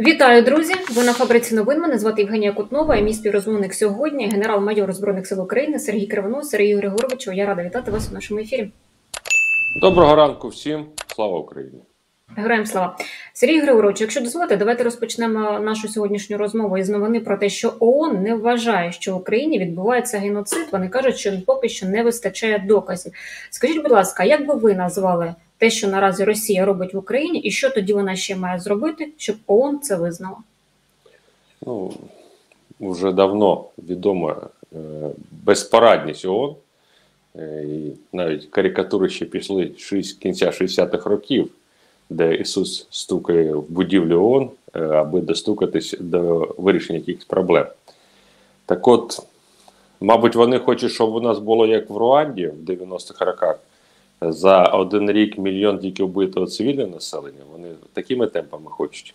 Вітаю, друзі! Ви на фабриці новин. Мене звати Євгенія Кутнова. і Мій співрозмовник сьогодні, генерал-майор збройних сил України Сергій Кривонос. Сергій Григоровичу. Я рада вітати вас у нашому ефірі. Доброго ранку всім, слава Україні! Героям слава Сергій Григорович, Якщо дозволите, давайте розпочнемо нашу сьогоднішню розмову із новини про те, що ООН не вважає, що в Україні відбувається геноцид. Вони кажуть, що поки що не вистачає доказів. Скажіть, будь ласка, як би ви назвали те, що наразі Росія робить в Україні, і що тоді вона ще має зробити, щоб ООН це визнала? Ну вже давно відома е, безпорадність ООН. Е, і навіть карикатури ще пішли з кінця 60-х років, де Ісус стукає в будівлю ООН, е, аби достукатись до вирішення якихось проблем. Так от, мабуть, вони хочуть, щоб у нас було як в Руанді в 90-х роках, за один рік мільйон тільки вбитого цивільного населення, вони такими темпами хочуть,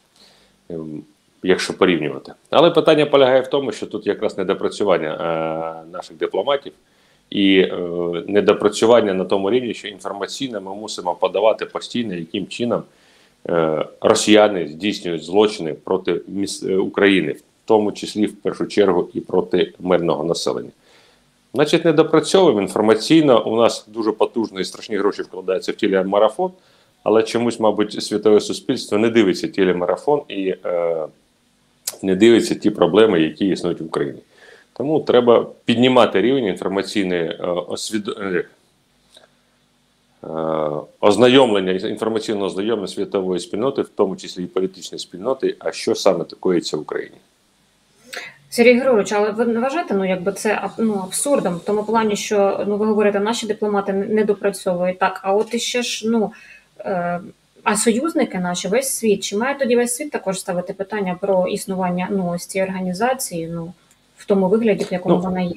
ем, якщо порівнювати. Але питання полягає в тому, що тут якраз недопрацювання е, наших дипломатів і е, недопрацювання на тому рівні, що інформаційно ми мусимо подавати постійно, яким чином е, росіяни здійснюють злочини проти міс України, в тому числі в першу чергу і проти мирного населення. Значить, не допрацьовуємо інформаційно. У нас дуже потужно і страшні гроші вкладаються в телемарафон, але чомусь, мабуть, світове суспільство не дивиться телемарафон і е, не дивиться ті проблеми, які існують в Україні. Тому треба піднімати рівень інформаційної е, освід... Е, е, ознайомлення інформаційного ознайомлення світової спільноти, в тому числі і політичної спільноти, а що саме такоїться в Україні. Сергій Григорович, але ви не вважаєте, ну якби це ну, абсурдом, в тому плані, що ну ви говорите, наші дипломати не допрацьовують так. А от іще ж ну е, а союзники наші весь світ, чи має тоді весь світ також ставити питання про існування ну ось цієї організації, ну в тому вигляді, в якому ну, вона є?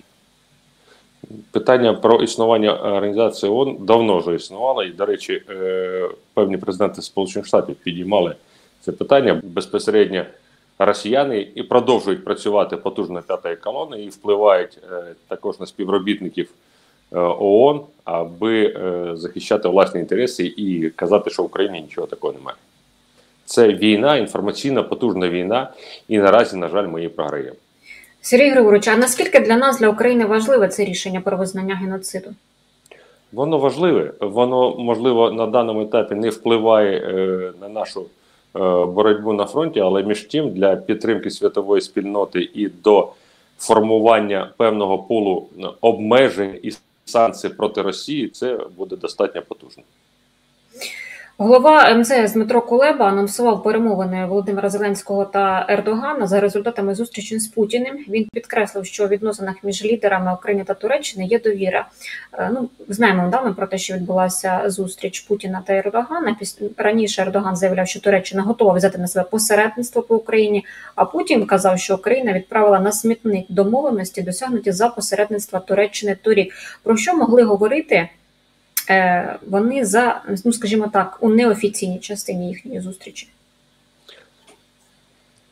Питання про існування організації ООН давно вже існувало, і, до речі, е, певні президенти Сполучених Штатів підіймали це питання безпосередньо росіяни і продовжують працювати потужно п'ятої колони і впливають е, також на співробітників е, ООН, аби е, захищати власні інтереси і казати, що в Україні нічого такого немає. Це війна, інформаційна потужна війна, і наразі, на жаль, ми її програємо. Сергій Григорович, а наскільки для нас, для України, важливе це рішення про визнання геноциду? Воно важливе. Воно можливо на даному етапі не впливає е, на нашу Е, боротьбу на фронті, але між тим для підтримки світової спільноти і до формування певного пулу обмежень і санкцій проти Росії це буде достатньо потужно. Голова МЗС Дмитро Кулеба анонсував перемовини Володимира Зеленського та Ердогана за результатами зустрічі з Путіним. Він підкреслив, що у відносинах між лідерами України та Туреччини є довіра. Е, ну знаємо недавно про те, що відбулася зустріч Путіна та Ердогана. раніше Ердоган заявляв, що Туреччина готова взяти на себе посередництво по Україні. А Путін казав, що Україна відправила на смітник домовленості, досягнуті за посередництва Туреччини торік. Про що могли говорити? Е, вони за, ну скажімо так, у неофіційній частині їхньої зустрічі.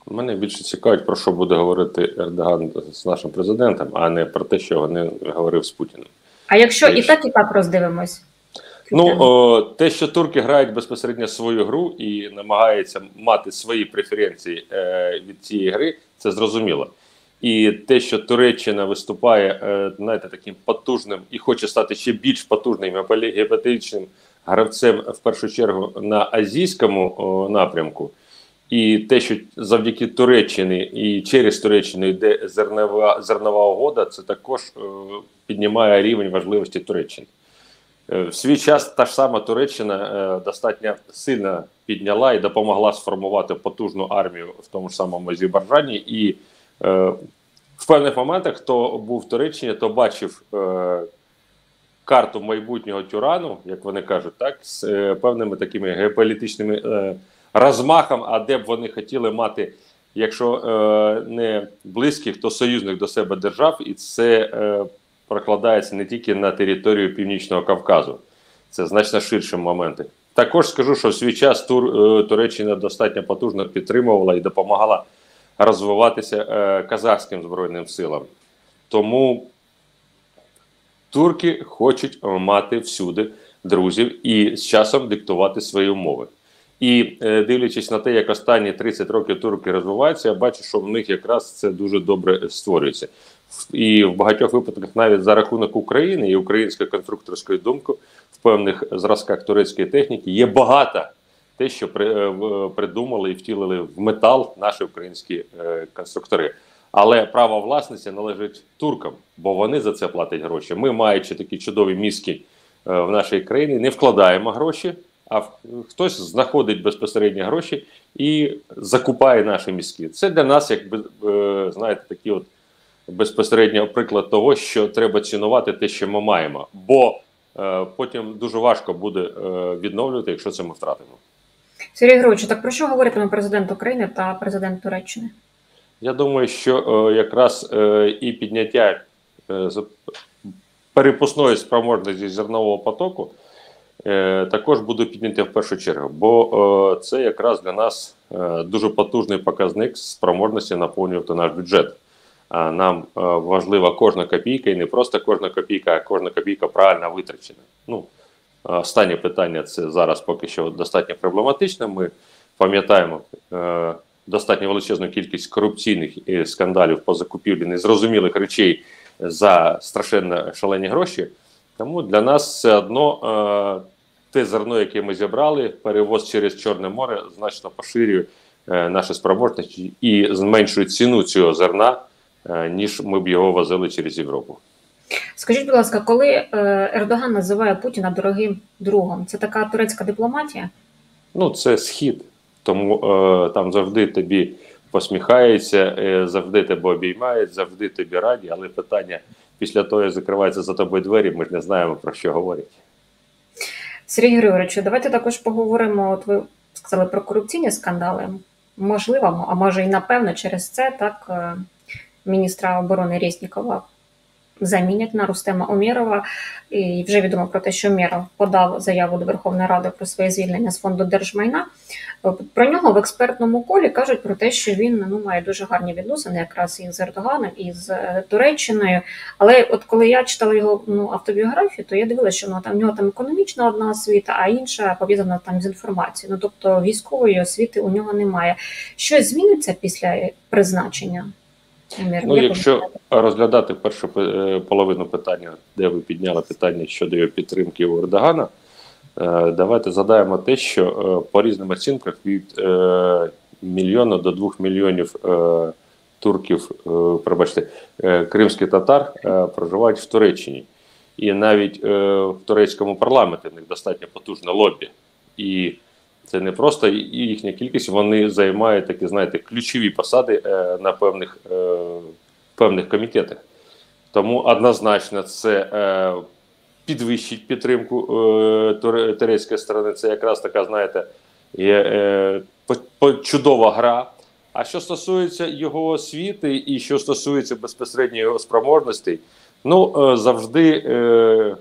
Мене більше цікавить, про що буде говорити Ердоган з нашим президентом, а не про те, що вони говорив з Путіним. А якщо і так, і так роздивимось. Ну о, те, що турки грають безпосередньо свою гру і намагаються мати свої преференції е, від цієї гри, це зрозуміло. І те, що Туреччина виступає, е, знаєте, таким потужним і хоче стати ще більш потужним геополітичним гравцем в першу чергу на азійському напрямку, і те, що завдяки Туреччині і через Туреччину йде зернова зернова угода, це також е, піднімає рівень важливості Туреччини. Е, в свій час та ж сама Туреччина достатньо сильно підняла і допомогла сформувати потужну армію в тому ж самому Азербайджані і в певних моментах, хто був в Туреччині, то бачив е, карту майбутнього тюрану, як вони кажуть, так, з е, певними такими геополітичними розмахом, а де б вони хотіли мати, якщо не близьких, то союзних до себе держав, і це прокладається не тільки на територію Північного Кавказу, це значно ширші моменти. Також скажу, що в свій час Тур, Туреччина достатньо потужно підтримувала і допомагала розвиватися е, казахським збройним силам. Тому турки хочуть мати всюди друзів і з часом диктувати свої умови. І е, дивлячись на те, як останні 30 років турки розвиваються, я бачу, що в них якраз це дуже добре створюється. І в багатьох випадках навіть за рахунок України і української конструкторської думки в певних зразках турецької техніки є багато те, що при, е, придумали і втілили в метал наші українські е, конструктори. Але право власності належить туркам, бо вони за це платять гроші. Ми, маючи такі чудові мізки е, в нашій країні, не вкладаємо гроші, а в- хтось знаходить безпосередньо гроші і закупає наші мізки. Це для нас, якби е, знаєте, такі от безпосередньо приклад того, що треба цінувати те, що ми маємо, бо потім дуже важко буде відновлювати, якщо це ми втратимо. Сергій Григорович, так про що говоритиме президент України та президент Туреччини? Я думаю, що е, якраз е, і підняття е, перепускної спроможності зернового потоку також буде підняття в першу чергу, бо це якраз для нас дуже потужний показник спроможності наповнювати наш бюджет. А нам важлива кожна копійка, і не просто кожна копійка, а кожна копійка правильно витрачена. Ну, останнє питання це зараз поки що достатньо проблематичне. Ми пам'ятаємо е, достатньо величезну кількість корупційних е, скандалів по закупівлі незрозумілих речей за страшенно шалені гроші. Тому для нас все одно е, те зерно, яке ми зібрали, перевоз через Чорне море значно поширює е, наші спроможності і зменшує ціну цього зерна, ніж ми б його возили через Європу. Скажіть, будь ласка, коли е, Ердоган називає Путіна дорогим другом, це така турецька дипломатія? Ну, це схід, тому е, там завжди тобі посміхаються, е, завжди тебе обіймають, завжди тобі раді, але питання після того, як закриваються за тобою двері, ми ж не знаємо про що говорять. Сергій Григорович, давайте також поговоримо. От ви сказали про корупційні скандали. Можливо, а може і напевно через це так е, міністра оборони Резнікова замінять на Рустема Умєрова. І вже відомо про те, що Умєров подав заяву до Верховної Ради про своє звільнення з фонду держмайна. Е, Про нього в експертному колі кажуть про те, що він ну має дуже гарні відносини, якраз із Ердоганом, і з е, Туреччиною. Але от коли я читала його ну, автобіографію, то я дивилася, що ну, там в нього там економічна одна освіта, а інша пов'язана там з інформацією. Ну тобто військової освіти у нього немає. Щось зміниться після призначення? Ну, якщо розглядати першу е, половину питання, де ви підняли питання щодо його підтримки у Ердогана, е, давайте задаємо те, що е, по різним оцінках від мільйона до двох мільйонів турків, пробачте, кримських татар проживають в Туреччині. І навіть в турецькому парламенті в них достатньо потужне лобі. І це не просто їхня кількість, вони займають такі, знаєте, ключові посади е, на певних, е, певних комітетах. Тому однозначно це е, підвищить підтримку е, турецької сторони. Це якраз така, знаєте, е, по- чудова гра. А що стосується його освіти і що стосується безпосередньо його спроможностей, ну е, завжди. Е,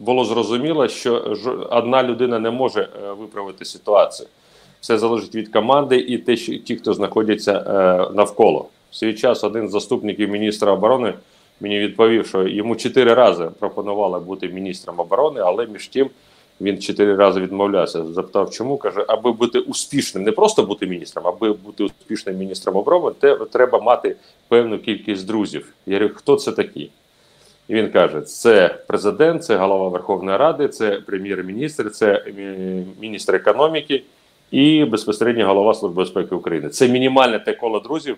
було зрозуміло, що одна людина не може е, виправити ситуацію. Все залежить від команди і те, що ті, хто знаходяться е, навколо. В свій час один з заступників міністра оборони мені відповів, що йому чотири рази пропонували бути міністром оборони, але між тим він чотири рази відмовлявся. Запитав, чому каже, аби бути успішним, не просто бути міністром, аби бути успішним міністром оборони, те треба мати певну кількість друзів. Я говорю, хто це такі? І він каже: це президент, це голова Верховної Ради, це прем'єр-міністр, це е, міністр економіки і безпосередньо голова Служби безпеки України. Це мінімальне те коло друзів,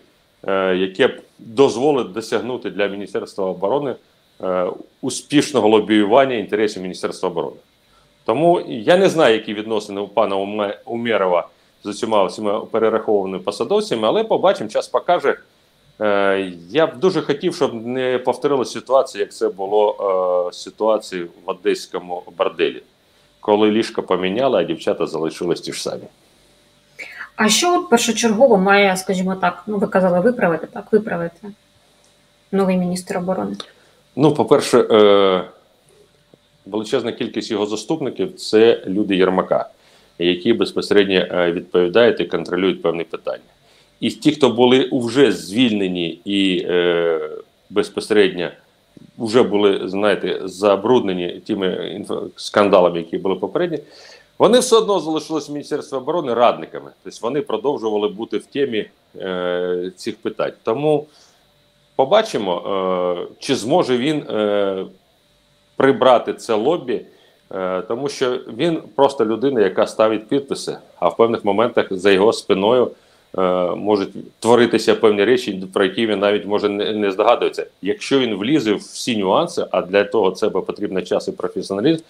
е, яке б дозволить досягнути для Міністерства оборони е, успішного лобіювання інтересів Міністерства оборони. Тому я не знаю, які відносини у пана Уме- Умєрова з усіма всіма перерахованими посадовцями, але побачимо, час покаже. Е, Я б дуже хотів, щоб не повторилася ситуація, як це було е, ситуації в одеському борделі, коли ліжко поміняли, а дівчата залишились ті ж самі. А що от першочергово має, скажімо так, ну ви казали, виправити так, виправити новий міністр оборони? Ну, по-перше, е, величезна кількість його заступників це люди Єрмака, які безпосередньо е, відповідають і контролюють певні питання. І ті, хто були вже звільнені і е, безпосередньо вже були, знаєте, забруднені тими скандалами, які були попередні, Вони все одно залишились в Міністерстві оборони радниками. Тобто вони продовжували бути в темі е, цих питань. Тому побачимо, е, чи зможе він е, прибрати це лобі, е, тому що він просто людина, яка ставить підписи, а в певних моментах за його спиною. Е, можуть творитися певні речі, про які він навіть може не, здогадується. Якщо він влізе в всі нюанси, а для того це потрібно час і професіоналізм,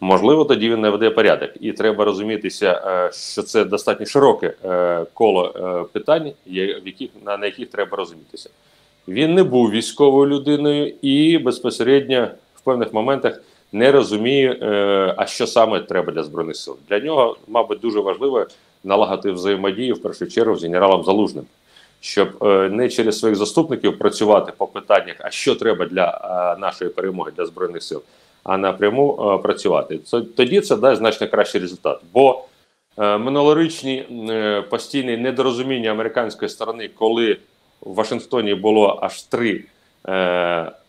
можливо, тоді він не веде порядок. І треба розумітися, е, що це достатньо широке е, коло питань, в яких на яких треба розумітися. Він не був військовою людиною і безпосередньо в певних моментах не розуміє, а що саме треба для збройних сил. Для нього, мабуть, дуже важливо налагодити взаємодію в першу чергу з генералом Залужним, щоб е, не через своїх заступників працювати по питаннях, а що треба для е, нашої перемоги для збройних сил, а напряму е, працювати. Тоді це дасть значно кращий результат. Бо минулорічні постійні недорозуміння американської сторони, коли в Вашингтоні було аж три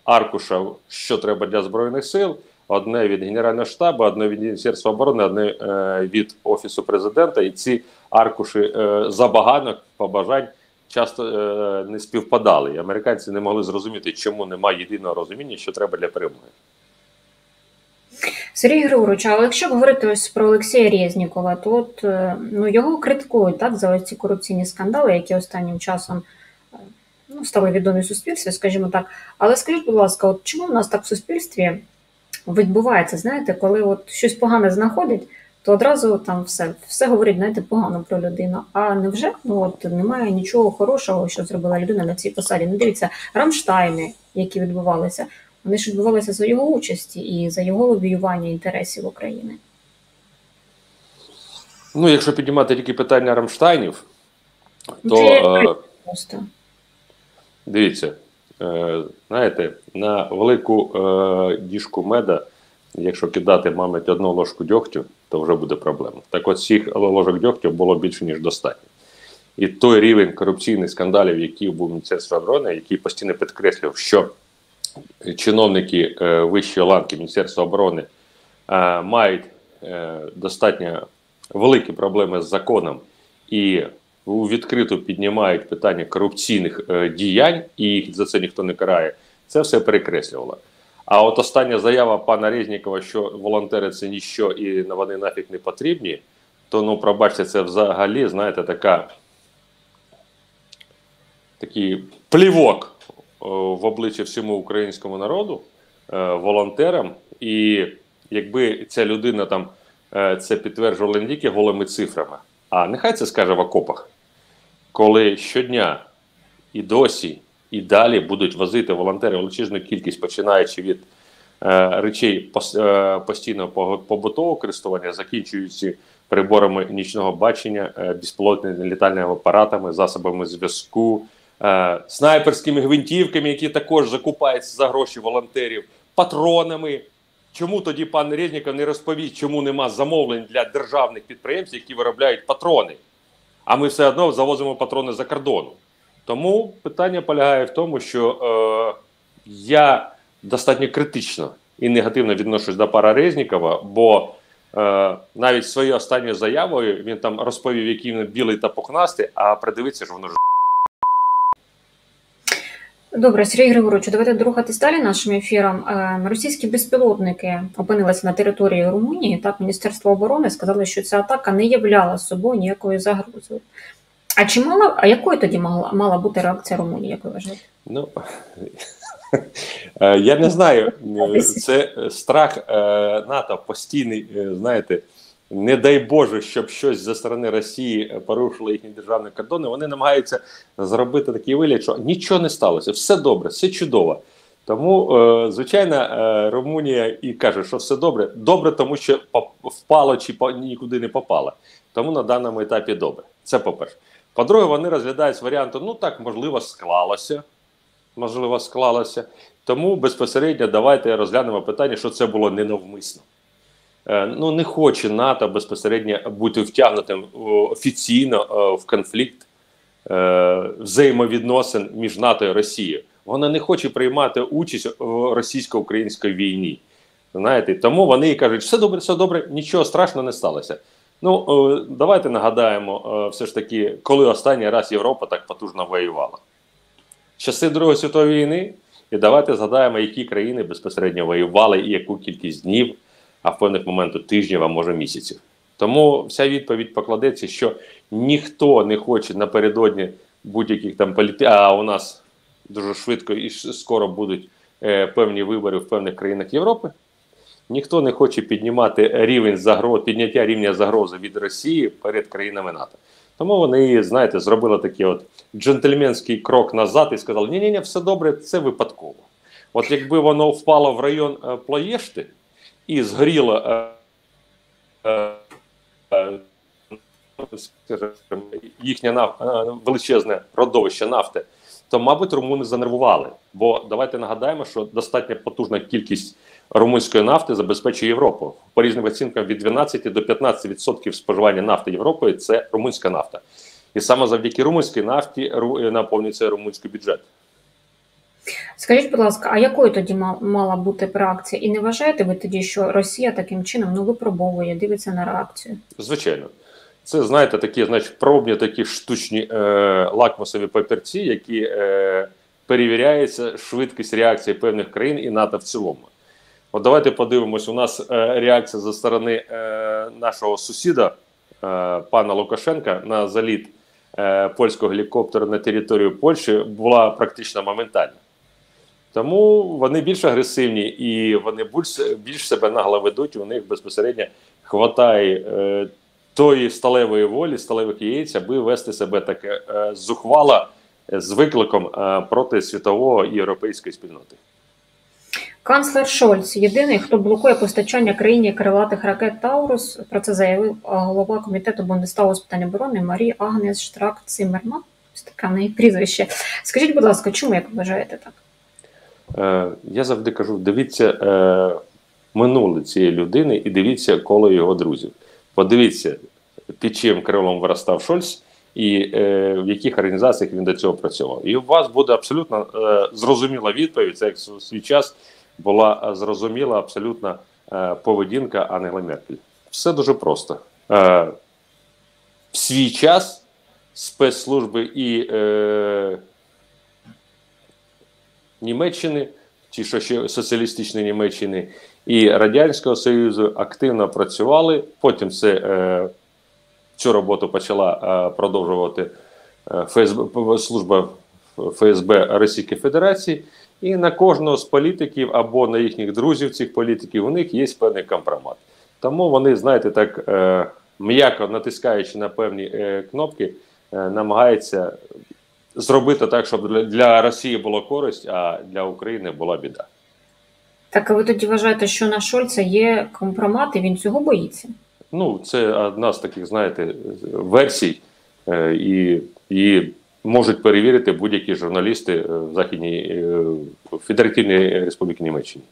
аркуша, що треба для збройних сил одне від Генерального штабу, одне від Міністерства оборони, одне е, від Офісу президента. І ці аркуші е, забаганок побажань часто е, не співпадали. І американці не могли зрозуміти, чому немає єдиного розуміння, що треба для перемоги. Сергій Григорович, але якщо говорити ось про Олексія Резнікова, то от, ну, його критикують так за ці корупційні скандали, які останнім часом ну, стали відомі в суспільстві, скажімо так. Але скажіть, будь ласка, от чому в нас так в суспільстві відбувається, знаєте, коли от щось погане знаходить, то одразу там все все говорить, знаєте, погано про людину. А невже ну от немає нічого хорошого, що зробила людина на цій посаді? Не дивіться, Рамштайни, які відбувалися, вони ж відбувалися за його участі і за його лобіювання інтересів України. Ну, якщо піднімати тільки питання Рамштайнів, то е, просто. дивіться, знаєте, на велику е, діжку меда, якщо кидати, мабуть, одну ложку дьогтю, то вже буде проблема. Так от цих ложок дьогтю було більше, ніж достатньо. І той рівень корупційних скандалів, який був в Міністерстві оборони, який постійно підкреслював, що чиновники е, вищої ланки Міністерства оборони е, мають е, достатньо великі проблеми з законом і відкрито піднімають питання корупційних е, діянь, і їх за це ніхто не карає, це все перекреслювало. А от остання заява пана Резнікова, що волонтери це ніщо і вони нафіг не потрібні, то ну, пробачте, це взагалі, знаєте, така такий плівок в обличчя всьому українському народу, е, волонтерам. І якби ця людина там е, це підтверджувала не тільки голими цифрами, а нехай це скаже в окопах коли щодня і досі, і далі будуть возити волонтери величезну кількість, починаючи від е, речей е, постійного побутового користування, закінчуючи приборами нічного бачення, е, безпілотними літальними апаратами, засобами зв'язку, е, снайперськими гвинтівками, які також закупаються за гроші волонтерів, патронами. Чому тоді пан Резніков не розповість, чому нема замовлень для державних підприємств, які виробляють патрони? а ми все одно завозимо патрони за кордону. Тому питання полягає в тому, що е, я достатньо критично і негативно відношусь до пара Резнікова, бо е, навіть своєю останньою заявою він там розповів, який він білий та пухнастий, а придивиться, що воно ж. Добре, Сергій Григорович, давайте рухатись далі нашим ефіром. Е, російські безпілотники опинилися на території Румунії. Так, Міністерство оборони сказали, що ця атака не являла собою ніякою загрозою. А чи мала, а якою тоді мала мала бути реакція Румунії, як ви вважаєте? Ну е, я не знаю. Це страх е, НАТО постійний, знаєте не дай Боже, щоб щось за сторони Росії порушило їхні державні кордони, вони намагаються зробити такий вигляд, що нічого не сталося, все добре, все чудово. Тому, е, звичайно, е, Румунія і каже, що все добре. Добре, тому що впало чи нікуди не попало. Тому на даному етапі добре. Це по-перше. По-друге, вони розглядають з варіанту, ну так, можливо, склалося. Можливо, склалося. Тому безпосередньо давайте розглянемо питання, що це було ненавмисно. Е, ну не хоче НАТО безпосередньо бути втягнутим офіційно е, в конфлікт е, взаємовідносин між НАТО і Росією. Вона не хоче приймати участь у російсько-українській війні. Знаєте, тому вони кажуть, все добре, все добре, нічого страшного не сталося. Ну, давайте нагадаємо, все ж таки, коли останній раз Європа так потужно воювала. Часи Другої світової війни, і давайте згадаємо, які країни безпосередньо воювали і яку кількість днів, а в певних моментах тижнів, а може місяців. Тому вся відповідь покладеться, що ніхто не хоче напередодні будь-яких там політи... А у нас дуже швидко і скоро будуть е, певні вибори в певних країнах Європи. Ніхто не хоче піднімати рівень загроз, підняття рівня загрози від Росії перед країнами НАТО. Тому вони, знаєте, зробили такий от джентльменський крок назад і сказали: ні ні ні все добре, це випадково. От якби воно впало в район е, Е, е, їхнє величезне родовище нафти, то, мабуть, румуни занервували. Бо давайте нагадаємо, що достатньо потужна кількість румунської нафти забезпечує Європу. По різним оцінкам від 12 до 15% споживання нафти Європою це румунська нафта. І саме завдяки румунській нафті наповнюється румунський бюджет. Скажіть, будь ласка, а якою тоді ма- мала бути реакція? І не вважаєте ви тоді, що Росія таким чином ну випробовує, дивиться на реакцію? Звичайно. Це, знаєте, такі, значить, пробні такі штучні е, лакмусові папірці, які е, перевіряється швидкість реакції певних країн і НАТО в цілому. От давайте подивимось, у нас е, реакція зі сторони е, нашого сусіда, е, пана Лукашенка, на заліт е, польського гелікоптера на територію Польщі була практично моментальна. Тому вони більш агресивні і вони більш, себе нагло ведуть, у них безпосередньо хватає е, тої сталевої волі, сталевих яєць, аби вести себе таке е, зухвало з викликом е, проти світового і європейської спільноти. Канцлер Шольц єдиний, хто блокує постачання країні крилатих ракет Таурус. Про це заявив голова комітету Бундестагу з питань оборони Марі Агнес Штрак Циммерман. Таке в неї прізвище. Скажіть, будь ласка, чому як вважаєте так? Е, я завжди кажу: дивіться е, минуле цієї людини і дивіться коло його друзів. Подивіться, під чим крилом виростав Шольц і е, в яких організаціях він до цього працював. І у вас буде абсолютно е, зрозуміла відповідь, це як в свій час була е, зрозуміла абсолютно е, поведінка Ангели Меркель. Все дуже просто. Е, в свій час спецслужби і е, Німеччини, чи що ще соціалістичної Німеччини і Радянського Союзу активно працювали. Потім це е, цю роботу почала е, продовжувати е, ФСБ, служба ФСБ Російської Федерації. І на кожного з політиків або на їхніх друзів цих політиків у них є певний компромат. Тому вони, знаєте, так е, м'яко натискаючи на певні е, кнопки, е, намагаються зробити так, щоб для, Росії було користь, а для України була біда. Так а ви тоді вважаєте, що на Шольца є компромат, і він цього боїться? Ну, це одна з таких, знаєте, версій, е, і, і можуть перевірити будь-які журналісти е, в Західній е, Федеративній Республіці Німеччині.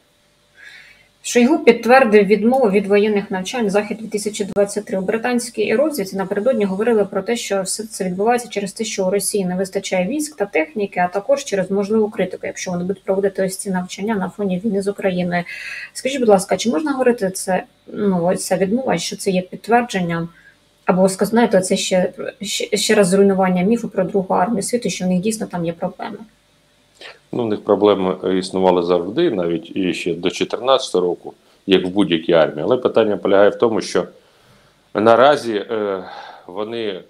Шойгу підтвердив відмову від воєнних навчань захід 2023 у британській розвідці напередодні говорили про те, що все це відбувається через те, що у Росії не вистачає військ та техніки, а також через можливу критику, якщо вони будуть проводити ось ці навчання на фоні війни з Україною. Скажіть, будь ласка, чи можна говорити це? Ну ось ця відмова, що це є підтвердженням? Або знаєте, це ще, ще ще раз зруйнування міфу про другу армію світу, що в них дійсно там є проблеми. Ну, в них проблеми існували завжди, навіть і ще до 2014 року, як в будь-якій армії. Але питання полягає в тому, що наразі е, вони,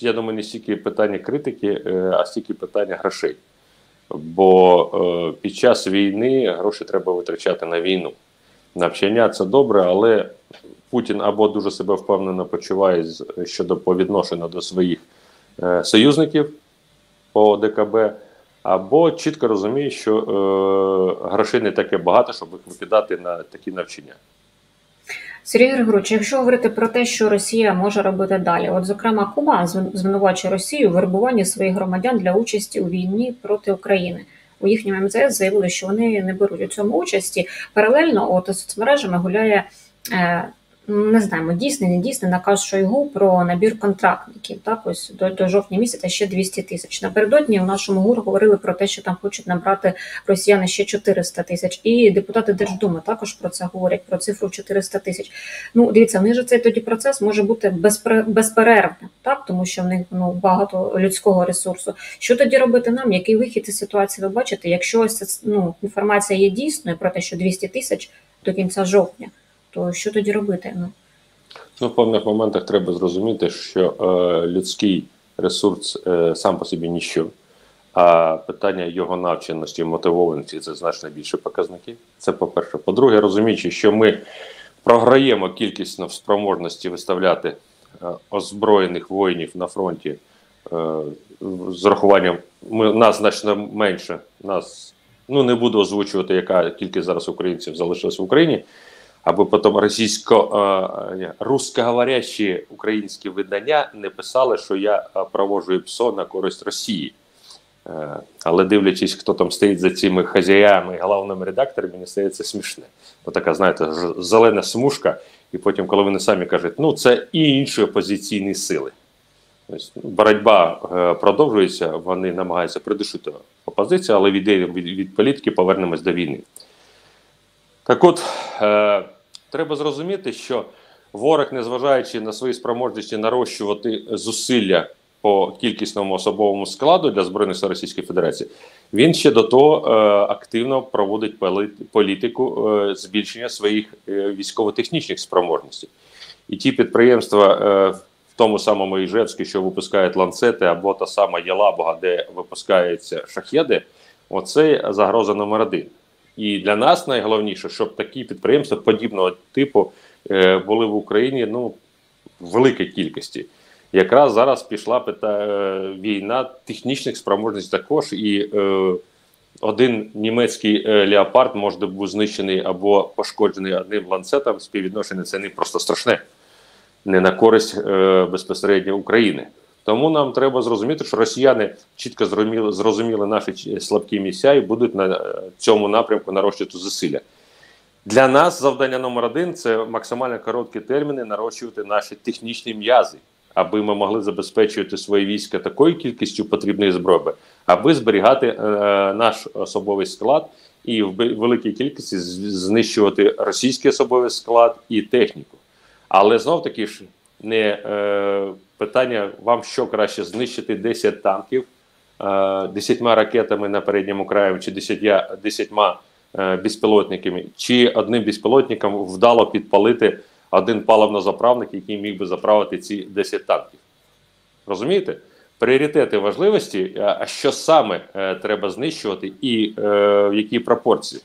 я думаю, не стільки питання критики, е, а стільки питання грошей. Бо е, під час війни гроші треба витрачати на війну. Навчання це добре, але Путін або дуже себе впевнено почуває щодо по відношенню до своїх е, союзників по ДКБ або чітко розуміє, що е, грошей не таке багато, щоб їх викидати на такі навчання. Сергій Григорович, якщо говорити про те, що Росія може робити далі, от зокрема Куба звинувачує Росію у вербуванні своїх громадян для участі у війні проти України. У їхньому МЗС заявили, що вони не беруть у цьому участі. Паралельно, от соцмережами гуляє е, не знаємо, дійсний, не дійсний наказ Шойгу про набір контрактників. Так, ось до, до жовтня місяця ще 200 тисяч. Напередодні в нашому ГУР говорили про те, що там хочуть набрати росіяни ще 400 тисяч. І депутати Держдуми також про це говорять, про цифру 400 тисяч. Ну, дивіться, в же цей тоді процес може бути безперервним, так, тому що в них ну, багато людського ресурсу. Що тоді робити нам? Який вихід із ситуації ви бачите? Якщо ось ну, інформація є дійсною про те, що 200 тисяч до кінця жовтня, то що тоді робити? Ну, Ну, в певних моментах треба зрозуміти, що е, людський ресурс е, сам по собі ніщо, а питання його навченості, мотивованості це значно більше показники. Це по-перше. По-друге, розуміючи, що ми програємо кількісно в спроможності виставляти е, озброєних воїнів на фронті е, з рахуванням ми, нас значно менше. Нас ну не буду озвучувати, яка кількість зараз українців залишилась в Україні аби потім російсько е, русскоговорящі українські видання не писали, що я е, проводжу ПСО на користь Росії. Е, Але дивлячись, хто там стоїть за цими хазяями і головними редакторами, мені здається смішне. Бо така, знаєте, зелена смужка, і потім, коли вони самі кажуть, ну це і інші опозиційні сили. Тобто, боротьба е, продовжується, вони намагаються придушити опозицію, але від, від політики повернемось до війни. Так от, е, треба зрозуміти, що ворог, незважаючи на свої спроможності нарощувати зусилля по кількісному особовому складу для Збройних сил Російської Федерації, він ще до того е, активно проводить політику е, збільшення своїх е, військово-технічних спроможностей. І ті підприємства, е, в тому самому Іжевську, що випускають ланцети, або та сама Єлабуга, де випускаються шахеди, оце загроза номер один. І для нас найголовніше, щоб такі підприємства подібного типу е, були в Україні ну, в великій кількості. Якраз зараз пішла пита, е, війна технічних спроможностей також, і е, один німецький е, леопард може бути знищений або пошкоджений одним ланцетом. Співвідношення це не просто страшне, не на користь е, безпосередньо України. Тому нам треба зрозуміти, що росіяни чітко зрозуміли, зрозуміли наші слабкі місця і будуть на е, цьому напрямку нарощувати зусилля. Для нас завдання номер один це максимально короткі терміни нарощувати наші технічні м'язи, аби ми могли забезпечувати свої війська такою кількістю потрібної зброї, аби зберігати е, наш особовий склад і в великій кількості знищувати російський особовий склад і техніку. Але знов таки ж не е, питання вам що краще знищити 10 танків е, 10 ракетами на передньому краї чи 10, 10 е, безпілотниками, чи одним безпілотником вдало підпалити один паливнозаправник, який міг би заправити ці 10 танків. Розумієте? Пріоритети важливості, а а що саме е, треба знищувати і е, в якій пропорції.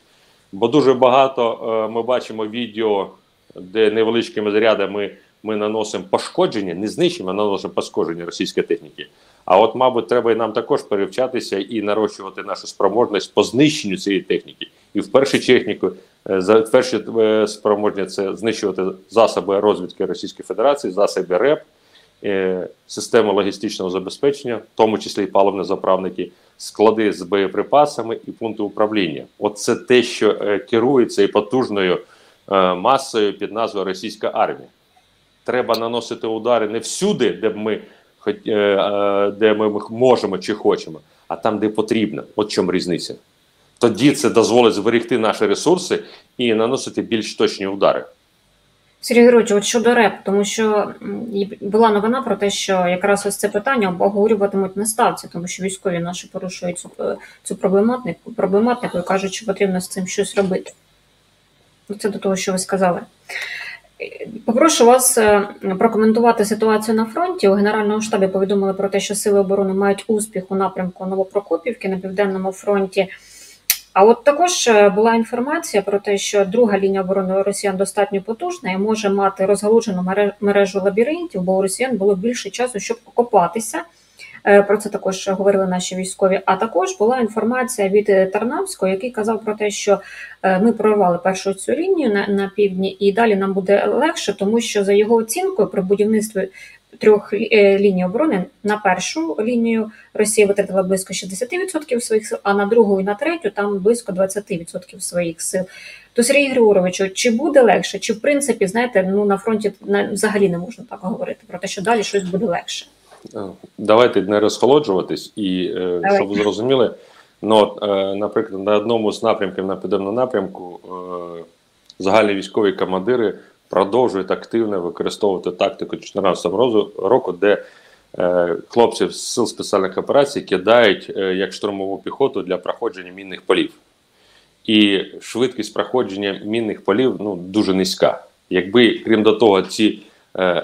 Бо дуже багато е, ми бачимо відео, де невеличкими зарядами ми наносимо пошкодження, не знищимо, а наносимо пошкодження російської техніки. А от, мабуть, треба і нам також перевчатися і нарощувати нашу спроможність по знищенню цієї техніки. І в першу техніку, е, перші е, спроможність це знищувати засоби розвідки Російської Федерації, засоби РЕП, е, систему логістичного забезпечення, в тому числі і паливно-заправники, склади з боєприпасами і пункти управління. От це те, що е, керує цією потужною масою під назвою Російська армія. Треба наносити удари не всюди, де ми е, е, де ми можемо чи хочемо, а там, де потрібно. От чому різниця. Тоді це дозволить зберегти наші ресурси і наносити більш точні удари. Сергій Григорович, от щодо РЕП, тому що була новина про те, що якраз ось це питання обговорюватимуть на ставці, тому що військові наші порушують цю, е, цю проблематику, проблематику і кажуть, що потрібно з цим щось робити. Ну, Це до того, що ви сказали. Попрошу вас е, прокоментувати ситуацію на фронті. У Генеральному штабі повідомили про те, що сили оборони мають успіх у напрямку Новопрокопівки на південному фронті. А от також е, була інформація про те, що друга лінія оборони росіян достатньо потужна і може мати розгалужену мере- мережу лабіринтів, бо у росіян було більше часу, щоб окопатися. Е, Про це також говорили наші військові. А також була інформація від е, Тарнавського, який казав про те, що е, ми прорвали першу цю лінію на, на півдні, і далі нам буде легше, тому що за його оцінкою при будівництві трьох ліній оборони на першу лінію Росія витратила близько 60% своїх сил, а на другу і на третю там близько 20% своїх сил. То Сергій Григоровичу, чи буде легше, чи в принципі, знаєте, ну на фронті взагалі не можна так говорити про те, що далі щось буде легше? Е, давайте не розхолоджуватись, і е, Давай. щоб ви зрозуміли, ну, е, наприклад, на одному з напрямків на південному напрямку загальні військові командири продовжують активно використовувати тактику 2014 року, де хлопців з сил спеціальних операцій кидають як штурмову піхоту для проходження мінних полів. І швидкість проходження мінних полів ну, дуже низька. Якби, крім до того, ці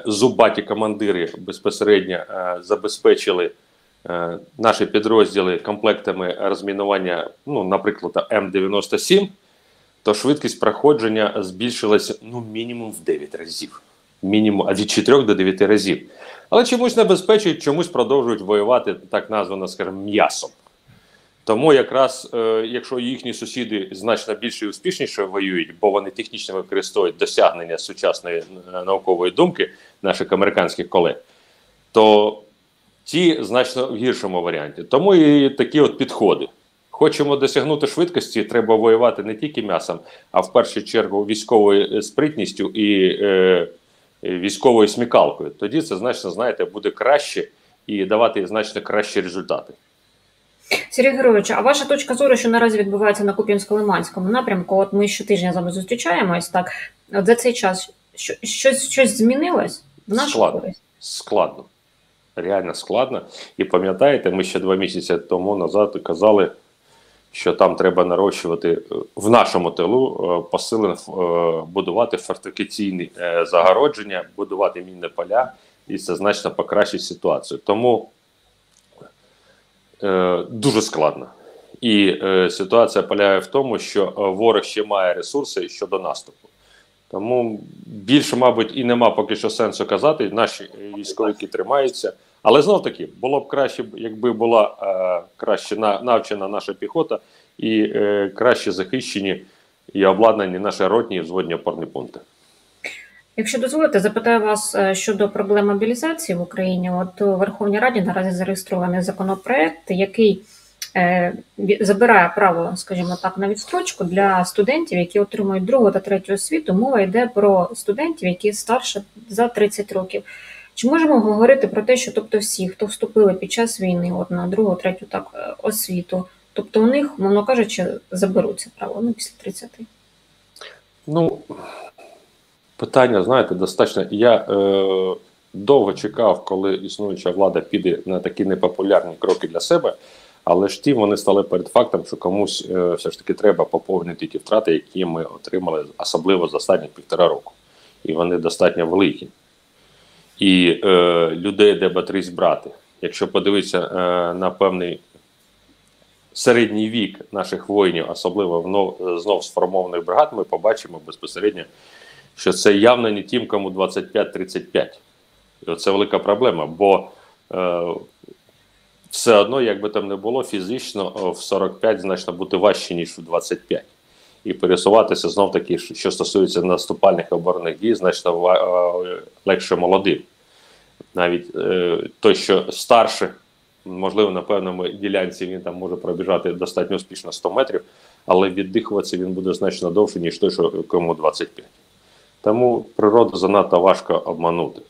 зубаті командири безпосередньо е, забезпечили е, наші підрозділи комплектами розмінування, ну, наприклад, М97, то швидкість проходження збільшилася ну, мінімум в 9 разів. Мінімум а від 4 до 9 разів. Але чомусь небезпечують, чомусь продовжують воювати так названо, скажімо, м'ясом. Тому якраз, е, якщо їхні сусіди значно більше і успішніше воюють, бо вони технічно використовують досягнення сучасної е, наукової думки наших американських колег, то ті значно в гіршому варіанті. Тому і такі от підходи. Хочемо досягнути швидкості, треба воювати не тільки м'ясом, а в першу чергу військовою е, спритністю і е, військовою смікалкою. Тоді це значно, знаєте, буде краще і давати значно кращі результати. Сергій Григорович, а ваша точка зору, що наразі відбувається на Куп'янсько-Лиманському напрямку? От ми щотижня з вами зустрічаємось. Так от за цей час що, щось, щось змінилось в нашу Складно. користь? складно. Реально складно. І пам'ятаєте, ми ще два місяці тому назад казали, що там треба нарощувати е, в нашому тилу е, посилено е, будувати фортифікаційні загородження, будувати мінні поля, і це значно покращить ситуацію. Тому е, дуже складно. І е, ситуація полягає в тому, що е, ворог ще має ресурси щодо наступу. Тому більше, мабуть, і нема поки що сенсу казати. Наші е, військовики тримаються. Але знов таки було б краще, якби була е, краще на, навчена наша піхота і е, краще захищені і обладнані наші ротні і взводні опорні пункти. Якщо дозволите, запитаю вас е, щодо проблем мобілізації в Україні. От у Верховній Раді наразі зареєстрований законопроект, який е, забирає право, скажімо так, на відстрочку для студентів, які отримують другу та третю освіту. Мова йде про студентів, які старше за 30 років. Чи можемо говорити про те, що тобто всі, хто вступили під час війни, от на другу, третю так е, освіту, тобто у них, мовно кажучи, заберуть це право ну, після 30? Ну, питання, знаєте, достатньо. Я е, довго чекав, коли існуюча влада піде на такі непопулярні кроки для себе, але ж ті вони стали перед фактом, що комусь е, все ж таки треба поповнити ті втрати, які ми отримали, особливо за останні півтора року. І вони достатньо великі. І е, людей де батрись брати. Якщо подивитися е, на певний середній вік наших воїнів, особливо в нов- знов сформованих бригад, ми побачимо безпосередньо, що це явно не тим, кому 25-35. І це велика проблема, бо е, все одно, як би там не було, фізично в 45 значно бути важче, ніж в 25. І пересуватися знов таки, що стосується наступальних оборонних дій, значно е, легше молодим. Навіть е, той, що старше, можливо, на певному ділянці він там може пробіжати достатньо успішно 100 метрів, але віддихуватися він буде значно довше, ніж той, що кому 25. Тому природу занадто важко обманути.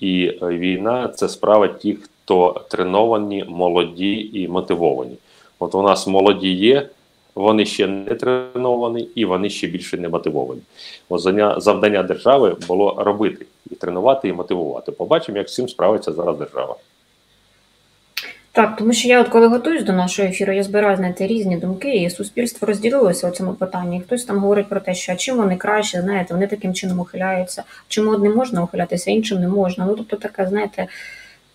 І е, війна це справа тих, хто треновані, молоді і мотивовані. От у нас молоді є, вони ще не треновані і вони ще більше не мотивовані. От завдання держави було робити і тренувати, і мотивувати. Побачимо, як з цим справиться зараз держава. Так, тому що я, от коли готуюсь до нашого ефіру, я збираю знаєте, різні думки, і суспільство розділилося у цьому питанні. Хтось там говорить про те, що а чим вони краще, знаєте, вони таким чином ухиляються. Чому одним можна ухилятися, іншим не можна. Ну тобто така, знаєте,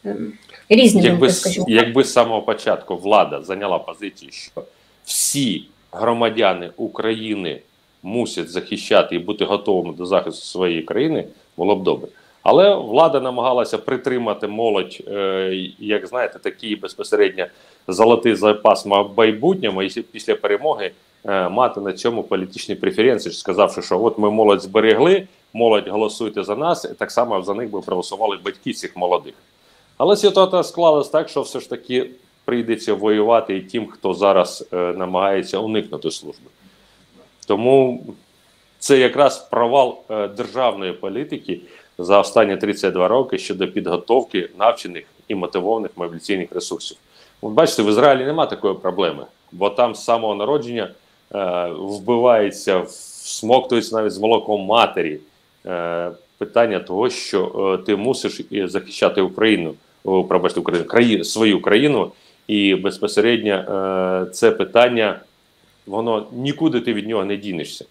ем, різні Якби, думки, скажімо. якби з самого початку влада зайняла позицію, що всі громадяни України мусять захищати і бути готовими до захисту своєї країни, було б добре. Але влада намагалася притримати молодь, е, як знаєте, такий безпосередньо золотий запас ма- майбутньому, і після перемоги е, мати на цьому політичні преференції, сказавши, що от ми молодь зберегли, молодь голосуйте за нас, і так само за них би проголосували батьки цих молодих. Але ситуація склалась так, що все ж таки прийдеться воювати і тим, хто зараз е, намагається уникнути служби. Тому це якраз провал державної політики за останні 32 роки щодо підготовки навчених і мотивованих мобілізаційних ресурсів. От бачите, в Ізраїлі немає такої проблеми, бо там з самого народження е, вбивається, всмоктується навіть з молоком матері е, питання того, що е, ти мусиш захищати Україну, о, пробачте, Україну, країну, свою країну, і безпосередньо е, це питання, воно нікуди ти від нього не дінешся.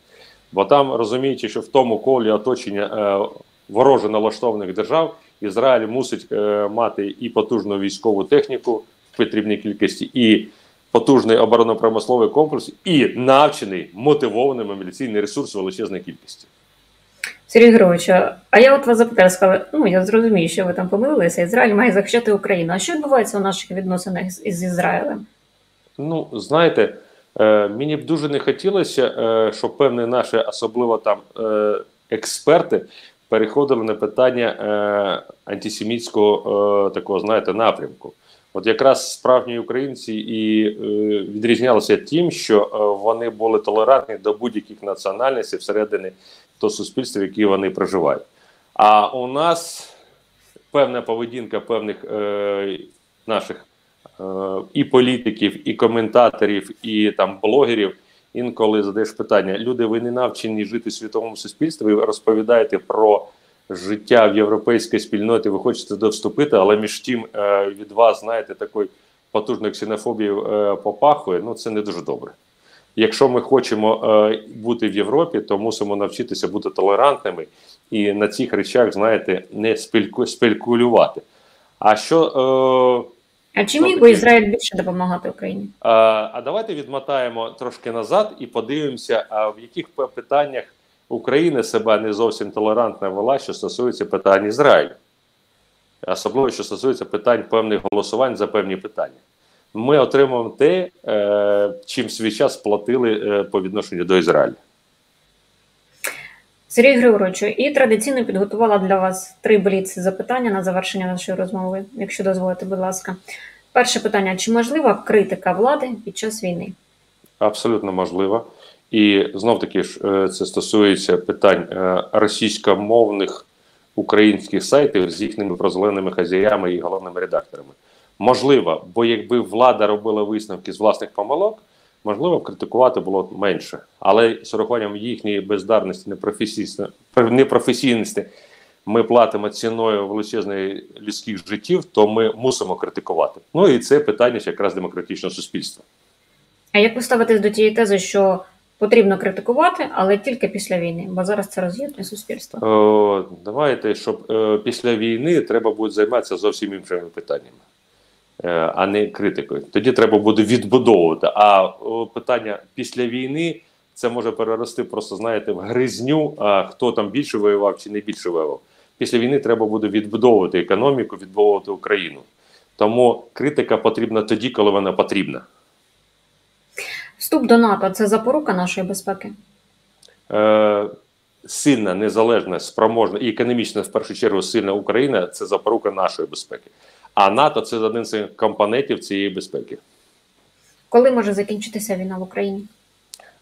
Бо там розуміючи, що в тому колі оточення е, вороже налаштованих держав Ізраїль мусить е, мати і потужну військову техніку в потрібній кількості, і потужний оборонно-промисловий комплекс, і навчений мотивований мобілізаційний ресурс в величезній кількості. Сергій Григорович, а я от вас запитала, сказала, ну я зрозумію, що ви там помилилися. Ізраїль має захищати Україну. А що відбувається у наших відносинах із Ізраїлем? Ну, знаєте, е, мені б дуже не хотілося, е, щоб певні наші, особливо там е, експерти, переходили на питання е, антисемітського е, такого, знаєте, напрямку. От якраз справжні українці і е, відрізнялися тим, що е, вони були толерантні до будь-яких національностей всередині того суспільства, в якій вони проживають. А у нас певна поведінка певних е, наших е, і політиків, і коментаторів, і там блогерів. Інколи задаєш питання: люди, ви не навчені жити в світовому суспільстві, ви розповідаєте про життя в європейській спільноті, ви хочете вступити, але між тим е, від вас, знаєте, такої потужної ксенофобії е, попахує, ну це не дуже добре. Якщо ми хочемо е, бути в Європі, то мусимо навчитися бути толерантними і на цих речах, знаєте, не спільку, спекулювати. А що. А чи міг би Ізраїль більше допомагати Україні? А, а давайте відмотаємо трошки назад і подивимося, а в яких питаннях Україна себе не зовсім толерантно вела, що стосується питань Ізраїлю, особливо що стосується питань певних голосувань за певні питання. Ми отримуємо те, е, чим свій час платили е, по відношенню до Ізраїля. Сергій Григоровичу, і традиційно підготувала для вас три бліц запитання на завершення нашої розмови, якщо дозволите, будь ласка. Перше питання: чи можлива критика влади під час війни? Абсолютно можливо. І знов таки ж е, це стосується питань е, російськомовних українських сайтів з їхніми прозеленими хазяями і головними редакторами. Можливо, бо якби влада робила висновки з власних помилок, можливо, критикувати було менше. Але з урахуванням їхньої бездарності, непрофесійності, ми платимо ціною величезної людських життів, то ми мусимо критикувати. Ну і це питання якраз демократичного суспільства. А як ви ставитесь до тієї тези, що потрібно критикувати, але тільки після війни, бо зараз це роз'єднує суспільство? О, давайте, щоб е, після війни треба буде займатися зовсім іншими питаннями, а не критикою. Тоді треба буде відбудовувати. А питання після війни це може перерости просто, знаєте, в гризню, а хто там більше воював чи не більше воював. Після війни треба буде відбудовувати економіку, відбудовувати Україну. Тому критика потрібна тоді, коли вона потрібна. Вступ до НАТО це запорука нашої безпеки. Е, сильна, незалежна, спроможна і економічно, в першу чергу, сильна Україна це запорука нашої безпеки. А НАТО це один з компонентів цієї безпеки. Коли може закінчитися війна в Україні?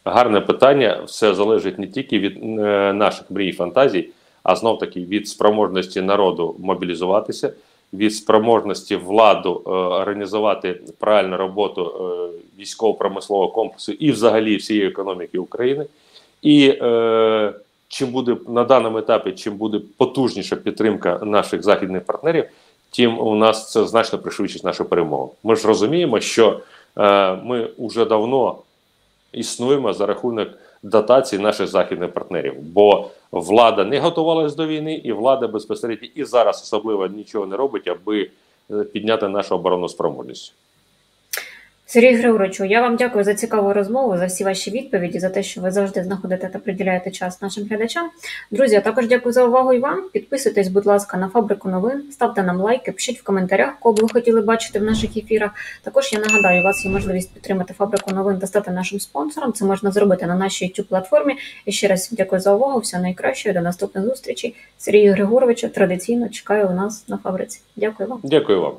Гарне питання. Все залежить не тільки від е, наших мрій і фантазій, а знов таки від спроможності народу мобілізуватися, від спроможності владу е, організувати правильну роботу е, військово-промислового комплексу і взагалі всієї економіки України. І е, чим буде на даному етапі, чим буде потужніша підтримка наших західних партнерів, тим у нас це значно пришвидшить нашу перемогу. Ми ж розуміємо, що е, ми вже давно існуємо за рахунок дотацій наших західних партнерів, бо влада не готувалась до війни, і влада безпосередньо і зараз особливо нічого не робить, аби е, підняти нашу оборонну спроможність. Сергій Григоровичу, я вам дякую за цікаву розмову, за всі ваші відповіді, за те, що ви завжди знаходите та приділяєте час нашим глядачам. Друзі, а також дякую за увагу і вам. Підписуйтесь, будь ласка, на фабрику новин, ставте нам лайки, пишіть в коментарях, кого б ви хотіли бачити в наших ефірах. Також я нагадаю, у вас є можливість підтримати фабрику новин та стати нашим спонсором. Це можна зробити на нашій youtube платформі. І ще раз дякую за увагу. Всього найкращого. До наступних зустрічей. Сергію Григоровичу традиційно чекаю у нас на фабриці. Дякую вам. Дякую вам.